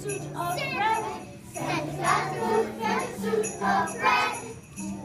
suit of red. Santa's blue suit of red.